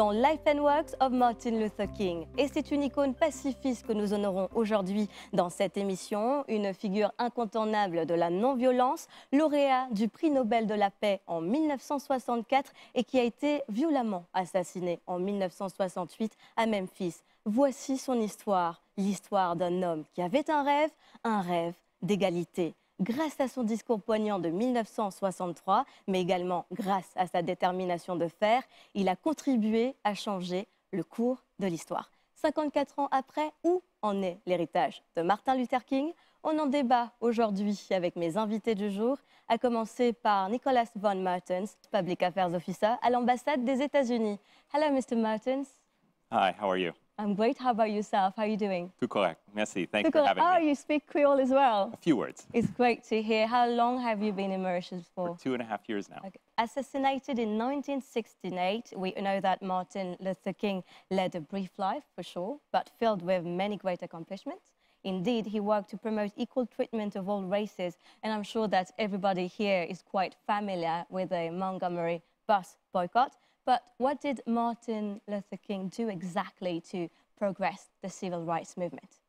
Dans Life and Works of Martin Luther King. Et c'est une icône pacifiste que nous honorons aujourd'hui dans cette émission, une figure incontournable de la non-violence, lauréat du prix Nobel de la paix en 1964 et qui a été violemment assassiné en 1968 à Memphis. Voici son histoire, l'histoire d'un homme qui avait un rêve, un rêve d'égalité grâce à son discours poignant de 1963, mais également grâce à sa détermination de faire, il a contribué à changer le cours de l'histoire. 54 ans après, où en est l'héritage de Martin Luther King? On en débat aujourd'hui avec mes invités du jour, à commencer par Nicholas Von Martens, Public Affairs Officer à l'ambassade des États-Unis. Hello, Mr. Martens. Hi, how are you? I'm great. How about yourself? How are you doing? Tout correct. Merci. Thanks Tout for having Oh, me. you speak Creole as well. A few words. It's great to hear. How long have you been in Mauritius for? Two and a half years now. Okay. Assassinated in 1968, we know that Martin Luther King led a brief life, for sure, but filled with many great accomplishments. Indeed, he worked to promote equal treatment of all races, and I'm sure that everybody here is quite familiar with the Montgomery bus boycott. But what did Martin Luther King do exactly to progress the civil rights movement?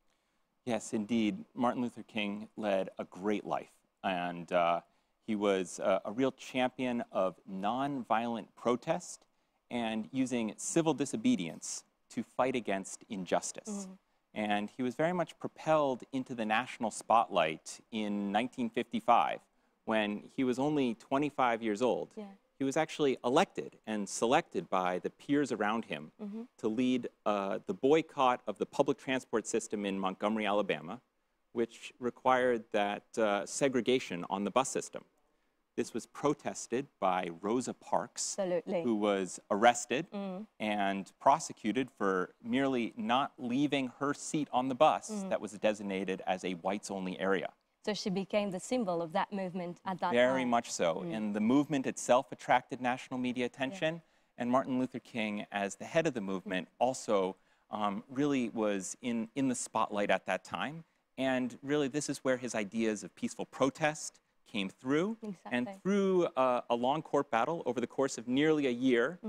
Yes, indeed. Martin Luther King led a great life, and uh, he was uh, a real champion of nonviolent protest and using civil disobedience to fight against injustice. And he was very much propelled into the national spotlight in 1955 when he was only 25 years old. Yeah. He was actually elected and selected by the peers around him to lead uh, the boycott of the public transport system in Montgomery, Alabama, which required that uh, segregation on the bus system. This was protested by Rosa Parks, Absolutely. who was arrested and prosecuted for merely not leaving her seat on the bus that was designated as a whites only area. So she became the symbol of that movement at that Very time. Very much so. And the movement itself attracted national media attention. And Martin Luther King, as the head of the movement, also um, really was in, in the spotlight at that time. And really, this is where his ideas of peaceful protest came through. Exactly. And through uh, a long court battle over the course of nearly a year,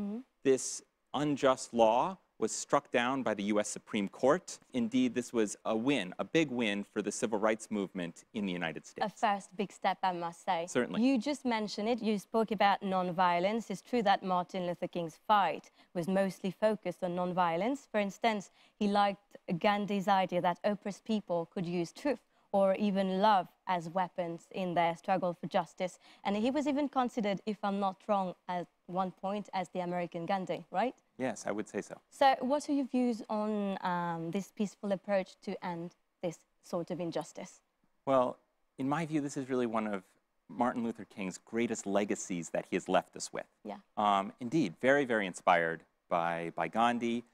this unjust law was struck down by the US Supreme Court. Indeed, this was a win, a big win for the civil rights movement in the United States. a first big step, I must say. Certainly. You just mentioned it. You spoke about non-violence. It's true that Martin Luther King's fight was mostly focused on non-violence. For instance, he liked Gandhi's idea that oppressed people could use truth or even love as weapons in their struggle for justice. And he was even considered, if I'm not wrong, at one point as the American Gandhi, right? Yes, I would say so. So, what are your views on um, this peaceful approach to end this sort of injustice? Well, in my view, this is really one of Martin Luther King's greatest legacies that he has left us with. Yeah. Um, indeed, very, very inspired by, by Gandhi.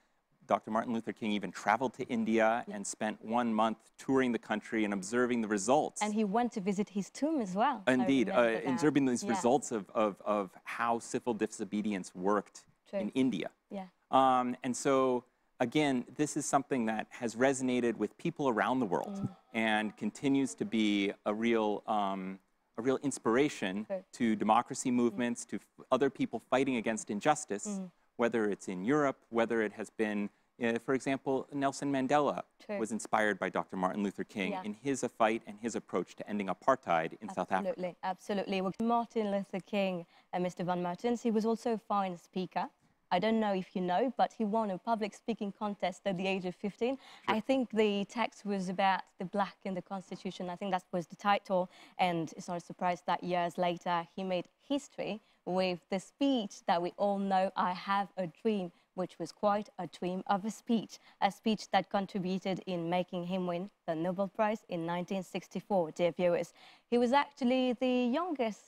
Dr. Martin Luther King even traveled to India and spent one month touring the country and observing the results. And he went to visit his tomb as well. Indeed, uh, observing these Yeah, results of, of, of how civil disobedience worked True. in India. Yeah, Um, and so, again, this is something that has resonated with people around the world Mm. and continues to be a real, um, a real inspiration True. to democracy movements, to f- other people fighting against injustice, Mm. whether it's in Europe, whether it has been, uh, for example, Nelson Mandela True. was inspired by Dr. Martin Luther King Yeah. in his fight and his approach to ending apartheid in South Africa. absolutely, absolutely. Well, Martin Luther King, uh, Mr. Van Martens, he was also a fine speaker. I don't know if you know, but he won a public speaking contest at the age of 15. I think the text was about the black in the Constitution. I think that was the title. And it's not a surprise that years later he made history with the speech that we all know, I Have a Dream, which was quite a dream of a speech, a speech that contributed in making him win the Nobel Prize in 1964, dear viewers. He was actually the youngest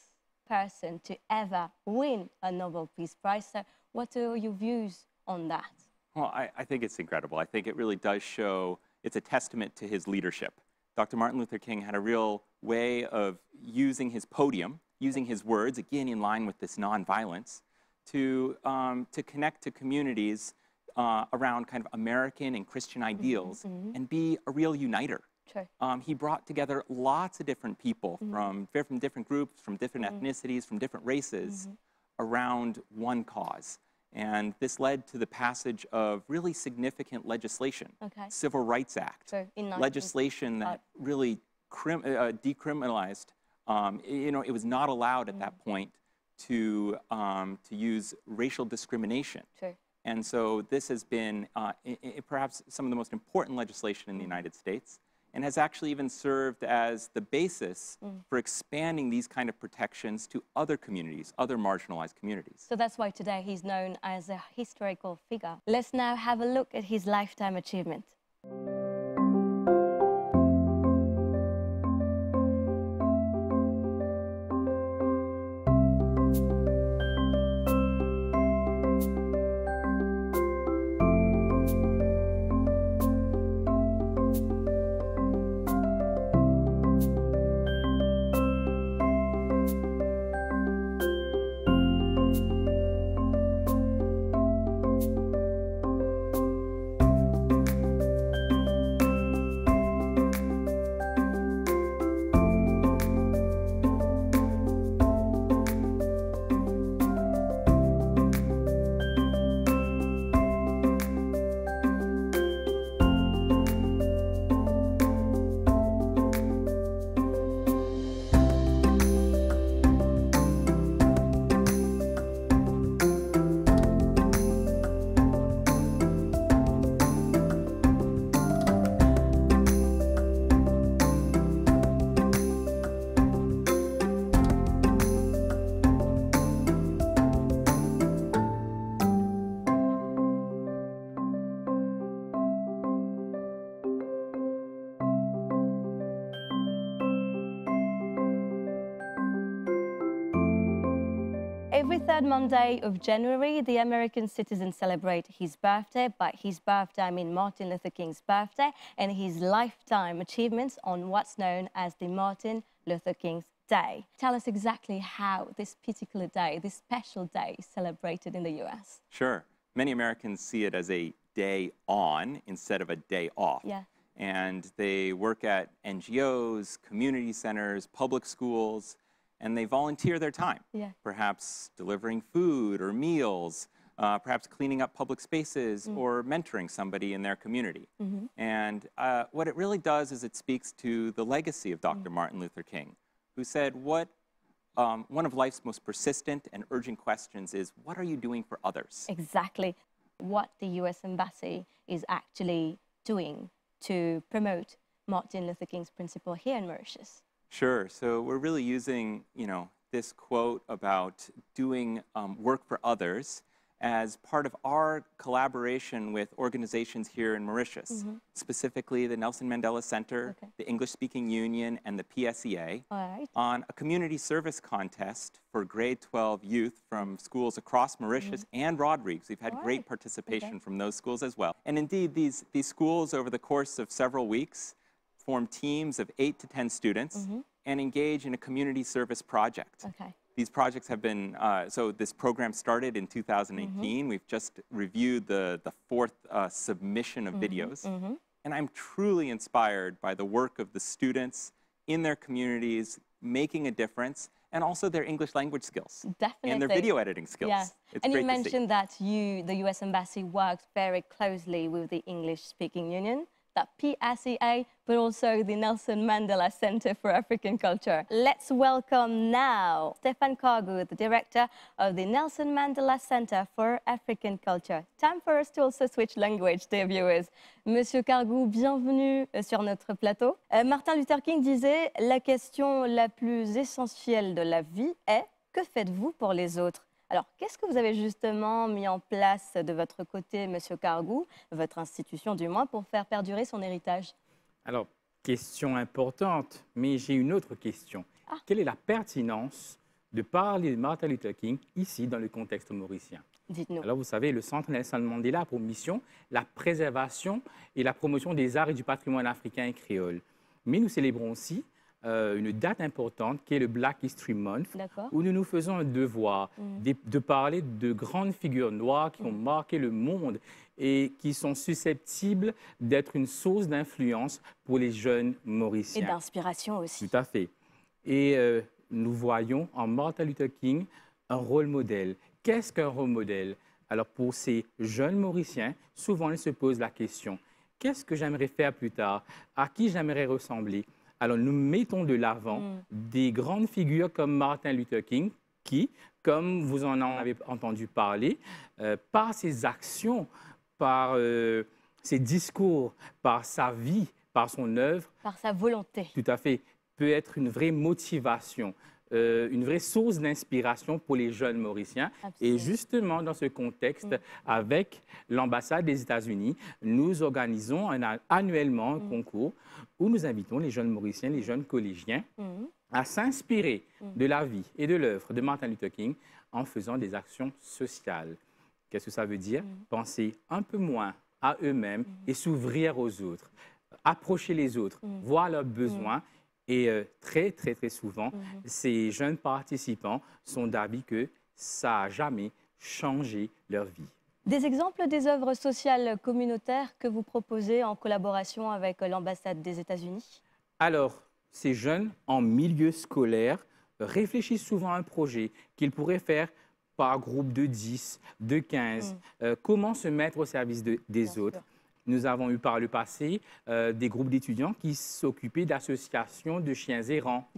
person to ever win a Nobel Peace Prize. So, what are your views on that? Well, I, I think it's incredible. I think it really does show, it's a testament to his leadership. Dr. Martin Luther King had a real way of using his podium, using his words, again in line with this nonviolence, to, um, to connect to communities uh, around kind of American and Christian ideals and be a real uniter. True. Um, he brought together lots of different people from, from different groups, from different ethnicities, from different races around one cause. And this led to the passage of really significant legislation, Okay. Civil Rights Act, So in 19 legislation that really crim- uh, decriminalized. Um, you know, it was not allowed at that point to um, to use racial discrimination. True. And so this has been uh, perhaps some of the most important legislation in the United States and has actually even served as the basis for expanding these kind of protections to other communities, other marginalized communities. So that's why today he's known as a historical figure. Let's now have a look at his lifetime achievement. Third Monday of January, the American citizens celebrate his birthday. By his birthday, I mean Martin Luther King's birthday and his lifetime achievements on what's known as the Martin Luther King's Day. Tell us exactly how this particular day, this special day, is celebrated in the US. Sure. Many Americans see it as a day on instead of a day off. Yeah. And they work at NGOs, community centers, public schools, and they volunteer their time. Yeah. Perhaps delivering food or meals, uh, perhaps cleaning up public spaces or mentoring somebody in their community. And uh, what it really does is it speaks to the legacy of Dr. Martin Luther King, who said, What um, one of life's most persistent and urgent questions is, What are you doing for others? Exactly what the US Embassy is actually doing to promote Martin Luther King's principle here in Mauritius. Sure. So we're really using, you know, this quote about doing um, work for others as part of our collaboration with organizations here in Mauritius, specifically the Nelson Mandela Center, Okay. the English-speaking Union, and the PSEA, right. on a community service contest for grade 12 youth from schools across Mauritius and Rodrigues. We've had great participation from those schools as well. And indeed, these, these schools, over the course of several weeks, form teams of eight to 10 students and engage in a community service project. Okay. These projects have been, uh, so this program started in 2018. We've just reviewed the, the fourth uh, submission of videos. And I'm truly inspired by the work of the students in their communities making a difference and also their English language skills and their video editing skills. Yeah. It's and you great to see. mentioned that you, the US Embassy, works very closely with the English speaking union, the PSEA, but also the Nelson Mandela Center for African Culture. Let's welcome now Stefan Cargu, the director of the Nelson Mandela Center for African Culture. Time for us to also switch language, dear viewers. Monsieur Cargu, bienvenue euh, sur notre plateau. Euh, Martin Luther King disait La question la plus essentielle de la vie est que faites-vous pour les autres? Alors, qu'est-ce que vous avez justement mis en place de votre côté, Monsieur Cargou, votre institution du moins, pour faire perdurer son héritage? Alors, question importante, mais j'ai une autre question. Ah. Quelle est la pertinence de parler de Martin Luther King ici dans le contexte mauricien? Dites-nous. Alors, vous savez, le Centre Nelson Mandela a pour mission la préservation et la promotion des arts et du patrimoine africain et créole. Mais nous célébrons aussi euh, une date importante qui est le Black History Month, où nous nous faisons un devoir de, de parler de grandes figures noires qui ont marqué le monde et qui sont susceptibles d'être une source d'influence pour les jeunes Et mauriciens. d'inspiration aussi. Tout à fait. Et euh, nous voyons en Martin Luther King un rôle modèle. Qu'est-ce qu'un rôle modèle? Alors pour ces jeunes Mauriciens, souvent ils se posent la question, qu'est-ce que j'aimerais faire plus tard? À qui j'aimerais ressembler? Alors nous mettons de l'avant Mm. des grandes figures comme Martin Luther King, qui, comme vous en avez entendu parler, euh, par ses actions, par euh, ses discours, par sa vie, par son œuvre, Par sa volonté. tout à fait, peut être une vraie motivation, euh, une vraie source d'inspiration pour les jeunes Mauriciens. Absolument. Et justement, dans ce contexte, Mm. avec l'ambassade des États-Unis, nous organisons un- annuellement un Mm. concours où nous invitons les jeunes Mauriciens, les jeunes collégiens Mhm. à s'inspirer Mm. de la vie et de l'œuvre de Martin Luther King en faisant des actions sociales. Qu'est-ce que ça veut dire? Mm. Penser un peu moins à eux-mêmes et s'ouvrir aux autres, approcher les autres, Mm. voir leurs besoins. Et euh, très, très, très souvent, Mhm. ces jeunes participants sont d'avis que ça n'a jamais changé leur vie. Des exemples des œuvres sociales communautaires que vous proposez en collaboration avec l'ambassade des États-Unis? Alors, ces jeunes en milieu scolaire réfléchissent souvent à un projet qu'ils pourraient faire par groupe de 10, de 15. Mm. Euh, comment se mettre au service de- des Bien autres sûr. Nous avons eu par le passé euh, des groupes d'étudiants qui s'occupaient d'associations de chiens errants,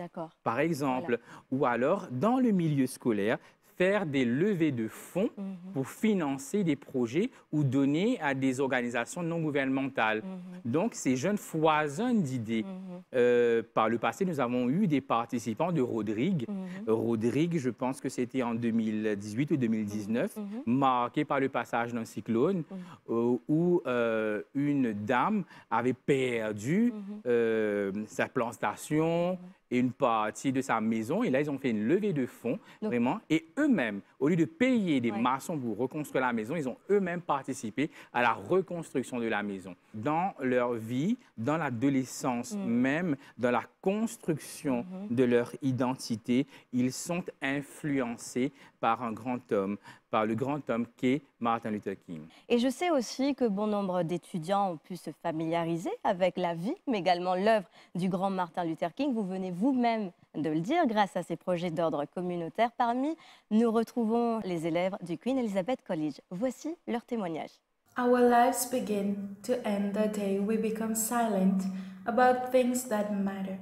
par exemple, ou alors dans le milieu scolaire, faire des levées de fonds Mhm. pour financer des projets ou donner à des organisations non gouvernementales. Mhm. Donc, ces jeunes foisonnent d'idées. Mhm. Euh, par le passé, nous avons eu des participants de Rodrigue. Rodrigue, je pense que c'était en 2018 ou 2019, Mhm. marqué par le passage d'un cyclone euh, où euh, une dame avait perdu sa plantation et une partie de sa maison. Et là, ils ont fait une levée de fonds, Donc- vraiment. Et eux-mêmes, au lieu de payer des Ouais. maçons pour reconstruire la maison, ils ont eux-mêmes participé à la reconstruction de la maison. Dans leur vie, dans l'adolescence Mm. même, dans la construction Mhm. de leur identité, ils sont influencés par un grand homme, par le grand homme qu'est Martin Luther King. Et je sais aussi que bon nombre d'étudiants ont pu se familiariser avec la vie, mais également l'œuvre du grand Martin Luther King. Vous venez vous-même de le dire grâce à ces projets d'ordre communautaire. Parmi, nous retrouvons les élèves du Queen Elizabeth College. Voici leur témoignage. Our lives begin to end the day we become silent about things that matter.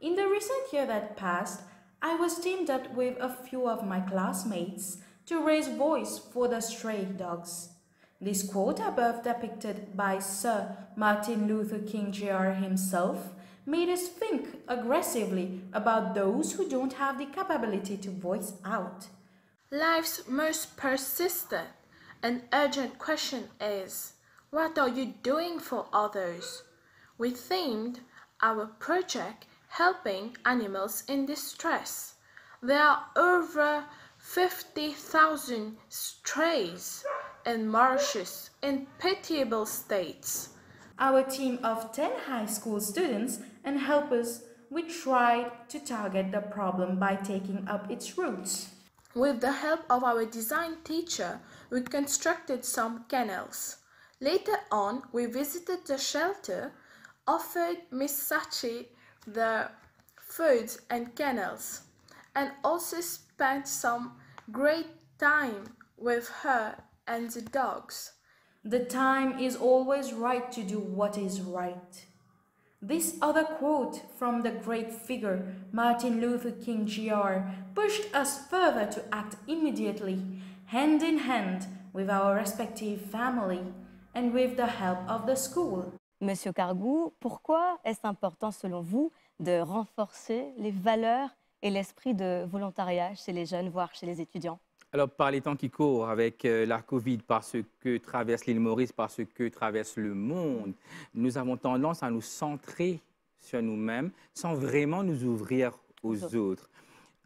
In the recent year that passed, I was teamed up with a few of my classmates to raise voice for the stray dogs. This quote above depicted by Sir Martin Luther King Jr. himself made us think aggressively about those who don't have the capability to voice out. Life's most persistent and urgent question is What are you doing for others? We themed our project Helping Animals in Distress. There are over 50,000 strays in marshes in pitiable states. Our team of 10 high school students and helpers, we tried to target the problem by taking up its roots. With the help of our design teacher, we constructed some kennels. Later on, we visited the shelter, offered Miss Sachi the food and kennels, and also spent some great time with her and the dogs. The time is always right to do what is right. This other quote from the great figure Martin Luther King Jr. pushed us further to act immediately, hand in hand with our respective family and with the help of the school. Monsieur Cargou, pourquoi est-ce important selon vous de renforcer les valeurs et l'esprit de volontariat chez les jeunes, voire chez les étudiants? Alors, par les temps qui courent, avec euh, la COVID, par ce que traverse l'île Maurice, par ce que traverse le monde, nous avons tendance à nous centrer sur nous-mêmes sans vraiment nous ouvrir aux Aux autres. autres.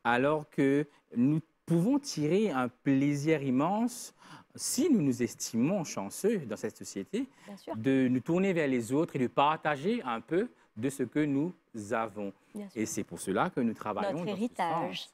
Alors que nous pouvons tirer un plaisir immense, si nous nous estimons chanceux dans cette société, de nous tourner vers les autres et de partager un peu de ce que nous avons. Et c'est pour cela que nous travaillons Notre héritage.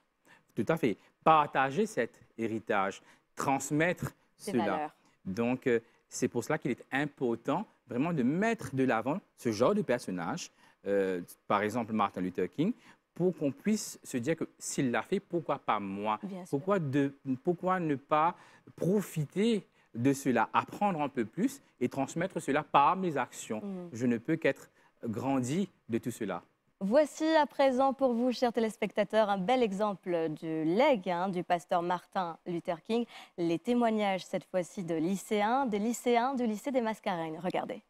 Tout à fait. Partager cet héritage, transmettre Ces cela. valeurs. Donc, euh, c'est pour cela qu'il est important vraiment de mettre de l'avant ce genre de personnage, euh, par exemple Martin Luther King, pour qu'on puisse se dire que s'il l'a fait, pourquoi pas moi pourquoi, de, pourquoi ne pas profiter de cela, apprendre un peu plus et transmettre cela par mes actions? Mm. Je ne peux qu'être grandi de tout cela. Voici à présent pour vous, chers téléspectateurs, un bel exemple du leg hein, du pasteur Martin Luther King. Les témoignages, cette fois-ci, de lycéens, des lycéens du lycée des Mascareignes. Regardez.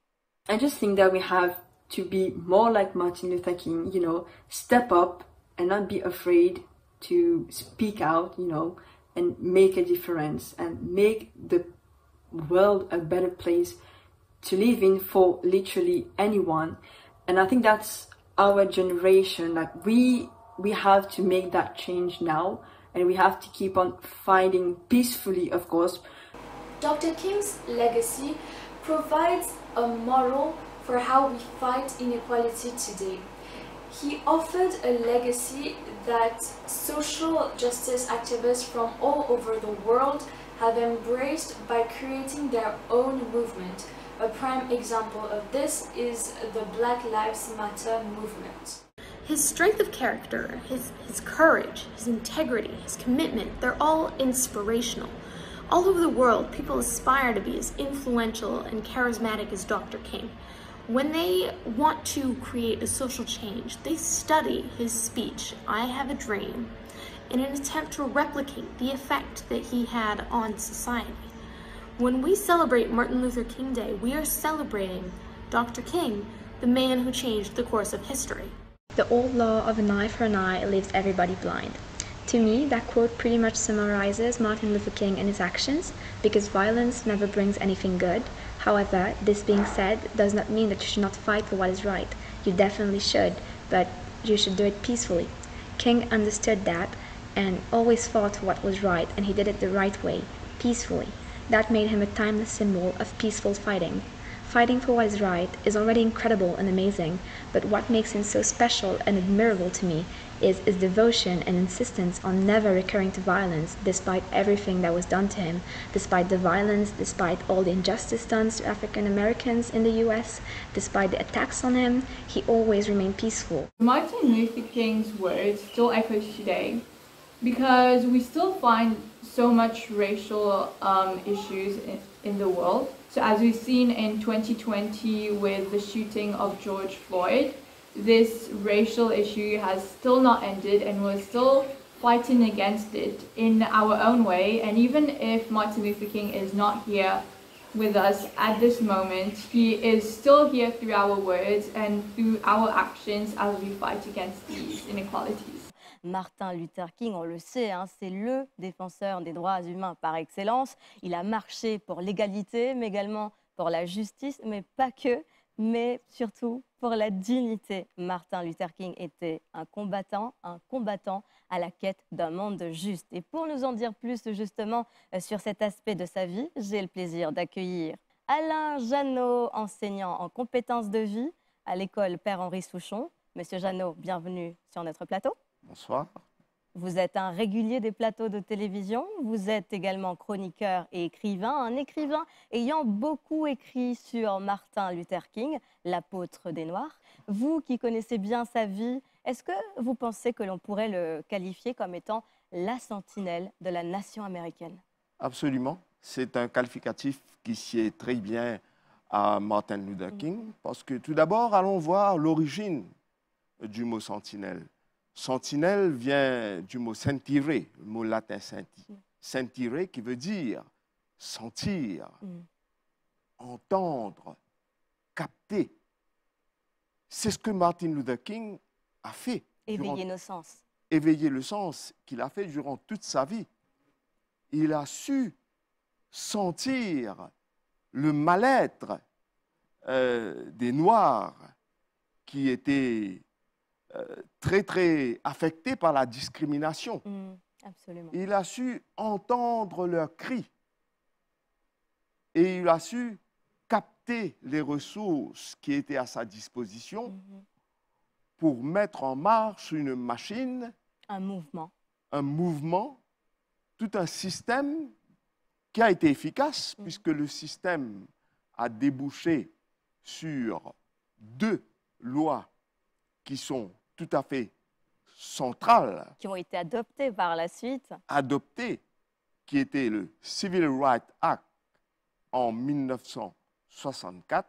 I just think that we have to be more like Martin Luther King, you know, step up and not be afraid to speak out, you know, and make a difference and make the world a better place to live in for literally anyone. And I think that's our generation like we we have to make that change now and we have to keep on fighting peacefully of course dr king's legacy provides a model for how we fight inequality today he offered a legacy that social justice activists from all over the world have embraced by creating their own movement a prime example of this is the Black Lives Matter movement. His strength of character, his, his courage, his integrity, his commitment, they're all inspirational. All over the world, people aspire to be as influential and charismatic as Dr. King. When they want to create a social change, they study his speech, I Have a Dream, in an attempt to replicate the effect that he had on society. When we celebrate Martin Luther King Day, we are celebrating Dr. King, the man who changed the course of history. The old law of an eye for an eye leaves everybody blind. To me, that quote pretty much summarizes Martin Luther King and his actions because violence never brings anything good. However, this being said, does not mean that you should not fight for what is right. You definitely should, but you should do it peacefully. King understood that and always fought for what was right, and he did it the right way, peacefully. That made him a timeless symbol of peaceful fighting. Fighting for what is right is already incredible and amazing, but what makes him so special and admirable to me is his devotion and insistence on never recurring to violence despite everything that was done to him, despite the violence, despite all the injustice done to African Americans in the US, despite the attacks on him, he always remained peaceful. Martin Luther King's words still echo today because we still find so much racial um, issues in, in the world. So as we've seen in 2020 with the shooting of George Floyd, this racial issue has still not ended and we're still fighting against it in our own way. And even if Martin Luther King is not here with us at this moment, he is still here through our words and through our actions as we fight against these inequalities. Martin Luther King, on le sait, hein, c'est le défenseur des droits humains par excellence. Il a marché pour l'égalité, mais également pour la justice, mais pas que, mais surtout pour la dignité. Martin Luther King était un combattant, un combattant à la quête d'un monde juste. Et pour nous en dire plus justement euh, sur cet aspect de sa vie, j'ai le plaisir d'accueillir Alain Jeannot, enseignant en compétences de vie à l'école Père Henri Souchon. Monsieur Jeannot, bienvenue sur notre plateau. Bonsoir. Vous êtes un régulier des plateaux de télévision, vous êtes également chroniqueur et écrivain, un écrivain ayant beaucoup écrit sur Martin Luther King, l'apôtre des Noirs. Vous qui connaissez bien sa vie, est-ce que vous pensez que l'on pourrait le qualifier comme étant la sentinelle de la nation américaine? Absolument. C'est un qualificatif qui sied très bien à Martin Luther mm. King, parce que tout d'abord, allons voir l'origine du mot sentinelle. Sentinelle vient du mot sentire, le mot latin senti. Mm. Sentire qui veut dire sentir, mm. entendre, capter. C'est ce que Martin Luther King a fait. Éveiller nos sens. Éveiller le sens qu'il a fait durant toute sa vie. Il a su sentir le mal-être euh, des Noirs qui étaient très, très affecté par la discrimination. Mm, absolument. Il a su entendre leurs cris et il a su capter les ressources qui étaient à sa disposition mm-hmm. pour mettre en marche une machine. Un mouvement. Un mouvement, tout un système qui a été efficace mm. puisque le système a débouché sur deux lois qui sont tout à fait centrales qui ont été adoptés par la suite. adoptées, qui était le Civil Rights Act en 1964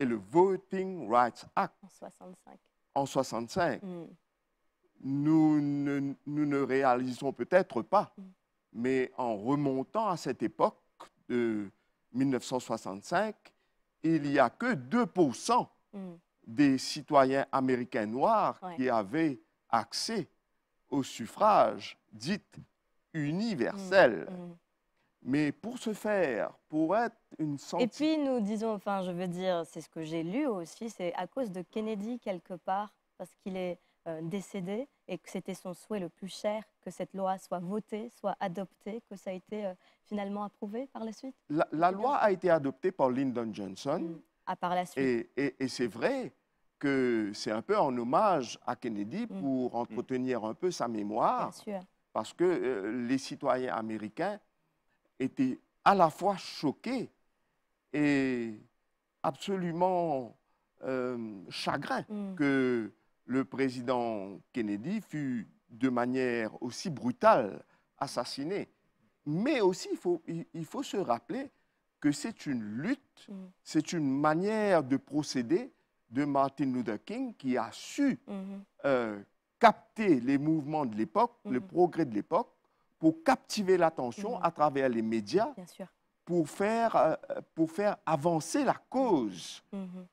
et le Voting Rights Act En 65. en 65. Mm. Nous ne, nous ne réalisons peut-être pas, Mm. mais en remontant à cette époque de 1965, il n'y a que 2% Mm. Des citoyens américains noirs Ouais. qui avaient accès au suffrage dit universel. Mm. Mais pour ce faire, pour être une Et santé... puis nous disons, enfin je veux dire, c'est ce que j'ai lu aussi, c'est à cause de Kennedy quelque part, parce qu'il est euh, décédé et que c'était son souhait le plus cher que cette loi soit votée, soit adoptée, que ça a été euh, finalement approuvé par la suite. La, la loi a été adoptée par Lyndon Johnson Mm. À par la suite. et, et- et c'est vrai que c'est un peu en hommage à Kennedy Mm. pour entretenir un peu sa Bien mémoire, sûr. parce que euh, les citoyens américains étaient à la fois choqués et absolument euh, chagrins Mm. que le président Kennedy fut de manière aussi brutale assassiné. Mais aussi, il faut, il- il faut se rappeler que c'est une lutte, Mm. c'est une manière de procéder de Martin Luther King qui a su Mhm. euh, capter les mouvements de l'époque, le Mhm. progrès de l'époque, pour captiver l'attention Mhm. à travers les médias, Bien sûr. pour faire, euh, pour faire avancer la cause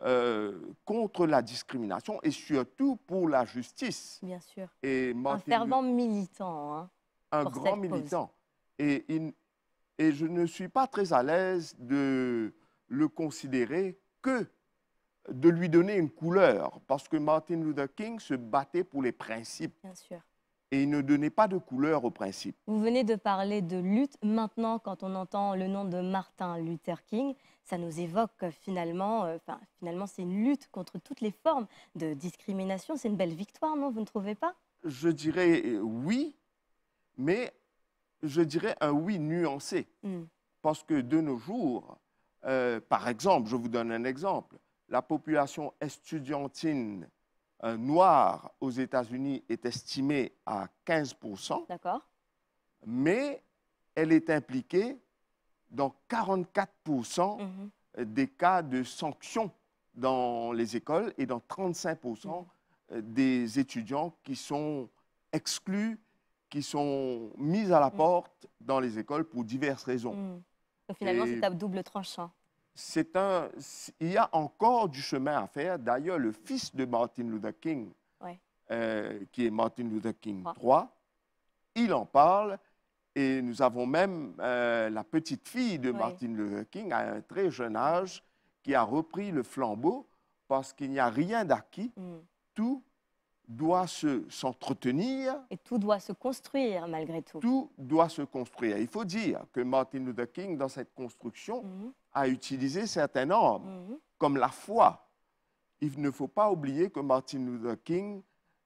euh, contre la discrimination et surtout pour la justice. Bien sûr. Et Un fervent militant. hein. un grand militant. Et, il- et je ne suis pas très à l'aise de le considérer que de lui donner une couleur, parce que Martin Luther King se battait pour les principes Bien sûr. et il ne donnait pas de couleur aux principes. Vous venez de parler de lutte. Maintenant, quand on entend le nom de Martin Luther King, ça nous évoque finalement, euh, finalement, c'est une lutte contre toutes les formes de discrimination. C'est une belle victoire, non? Vous ne trouvez pas? Je dirais euh, oui, mais je dirais un oui nuancé. Mm. Parce que de nos jours, euh, par exemple, je vous donne un exemple, la population estudiantine euh, noire aux États-Unis est estimée à 15 D'accord mais elle est impliquée dans 44 Mhm. des cas de sanctions dans les écoles et dans 35% des étudiants qui sont exclus, qui sont mis à la Mm. porte dans les écoles pour diverses raisons. Mm. Donc finalement, c'est à double tranchant. C'est un, il y a encore du chemin à faire. D'ailleurs, le fils de Martin Luther King, Ouais. euh, qui est Martin Luther King. III, il en parle. Et nous avons même euh, la petite fille de Ouais. Martin Luther King à un très jeune âge qui a repris le flambeau parce qu'il n'y a rien d'acquis. Mm. Tout doit se- s'entretenir, Et tout doit se construire malgré tout. tout doit se construire. Il faut dire que Martin Luther King, dans cette construction, Mhm. a utilisé certaines normes Mhm. comme la foi. Il ne faut pas oublier que Martin Luther King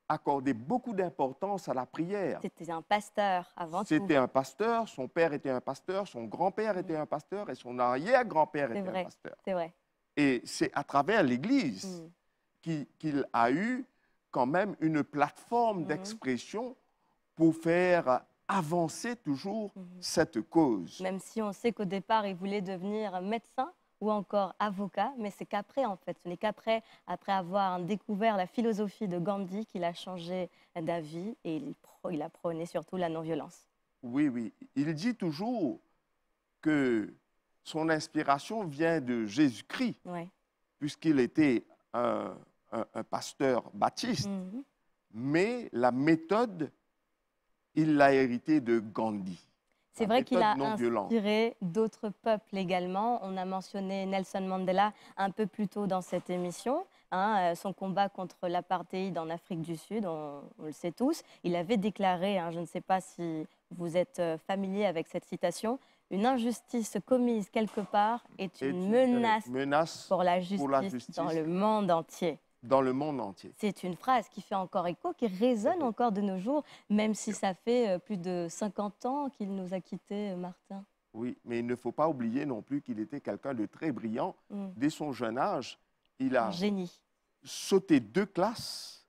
accordait beaucoup d'importance à la prière. C'était un pasteur avant tout. C'était un pasteur, son père était un pasteur, son grand-père était un pasteur et son arrière-grand-père C'est était vrai. un pasteur. C'est vrai. Et c'est à travers l'Église qui- qu'il a eu quand même une plateforme Mhm. d'expression pour faire avancer toujours Mhm. cette cause. Même si on sait qu'au départ, il voulait devenir médecin ou encore avocat, mais c'est qu'après, en fait, ce n'est qu'après, après avoir découvert la philosophie de Gandhi, qu'il a changé d'avis et il, pro- il a prôné surtout la non-violence. Oui, oui. Il dit toujours que son inspiration vient de Jésus-Christ, puisqu'il était un, un- un pasteur baptiste, Mhm. mais la méthode, il l'a héritée de Gandhi. C'est vrai qu'il a inspiré d'autres peuples également. On a mentionné Nelson Mandela un peu plus tôt dans cette émission. hein, euh, son combat contre l'apartheid en Afrique du Sud, on, on le sait tous. Il avait déclaré, hein, je ne sais pas si vous êtes euh, familier avec cette citation, une injustice commise quelque part est est une menace menace pour la justice, pour la justice. dans le monde entier. Dans le monde entier. C'est une phrase qui fait encore écho, qui résonne encore de nos jours, même si ça fait euh, plus de 50 ans qu'il nous a quittés, euh, Martin. Oui, mais il ne faut pas oublier non plus qu'il était quelqu'un de très brillant. Mm. Dès son jeune âge, il a génie. sauté deux classes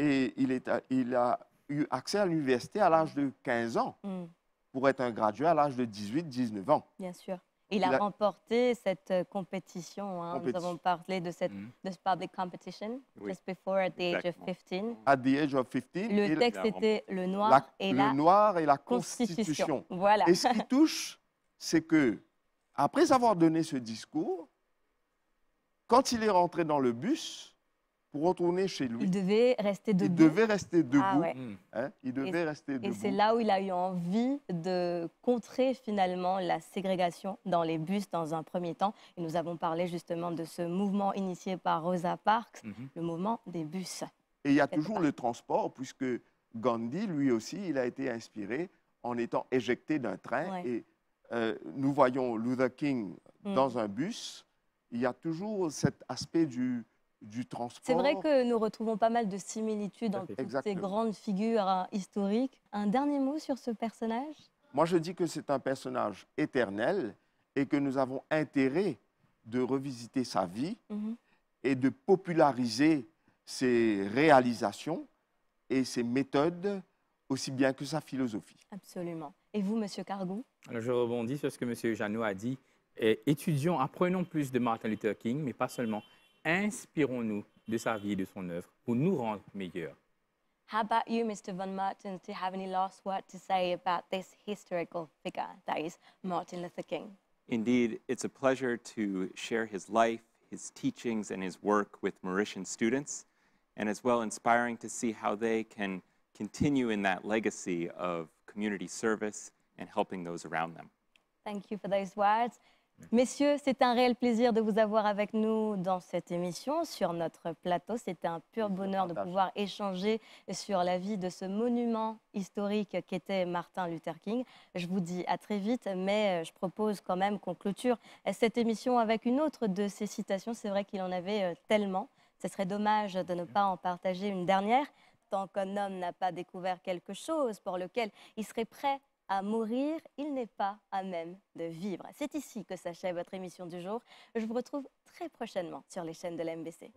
Et il, est à- il a eu accès à l'université à l'âge de 15 ans Mm, pour être un gradué à l'âge de 18-19 ans. bien sûr. Il, Il a, remporté cette euh, compétition. hein. Nous avons parlé de cette Mhm. de ce public competition Oui, just before at the age of exactement. 15. At the age of 15, Le texte était le noir la- et le la noir et la constitution. constitution. Voilà. Et ce qui touche, c'est que après avoir donné ce discours, quand il est rentré dans le bus pour retourner chez lui, Il devait rester il debout. devait rester debout. Ah ouais. Mm. hein, il devait rester Et debout. c'est là où il a eu envie de contrer finalement la ségrégation dans les bus dans un premier temps. Et nous avons parlé justement de ce mouvement initié par Rosa Parks, Mhm. le mouvement des bus. Et il y a toujours le transport, puisque Gandhi, lui aussi, il a été inspiré en étant éjecté d'un train. Ouais. Et euh, nous voyons Luther King Mm. dans un bus. Il y a toujours cet aspect du, du transport. C'est vrai que nous retrouvons pas mal de similitudes entre ces grandes figures hein, historiques. Un dernier mot sur ce personnage? Moi, je dis que c'est un personnage éternel et que nous avons intérêt de revisiter sa vie Mhm. et de populariser ses réalisations et ses méthodes aussi bien que sa philosophie. Absolument. Et vous, Monsieur Cargou? Alors, je rebondis sur ce que M. Janot a dit. Et étudions, apprenons plus de Martin Luther King, mais pas seulement. Inspirons-nous de sa vie et de son œuvre pour nous rendre meilleurs. How about you, Mr. Van Martin? Do you have any last word to say about this historical figure that is Martin Luther King? Indeed, it's a pleasure to share his life, his teachings, and his work with Mauritian students, and as well inspiring to see how they can continue in that legacy of community service and helping those around them. Thank you for those words. Messieurs, c'est un réel plaisir de vous avoir avec nous dans cette émission, sur notre plateau. C'était un pur bonheur de pouvoir échanger sur la vie de ce monument historique qu'était Martin Luther King. Je vous dis à très vite, mais euh, je propose quand même qu'on clôture cette émission avec une autre de ces citations. C'est vrai qu'il en avait euh, tellement. Ce serait dommage de ne pas en partager une dernière. Tant qu'un homme n'a pas découvert quelque chose pour lequel il serait prêt à mourir, il n'est pas à même de vivre. C'est ici que s'achève votre émission du jour. Je vous retrouve très prochainement sur les chaînes de l'MBC.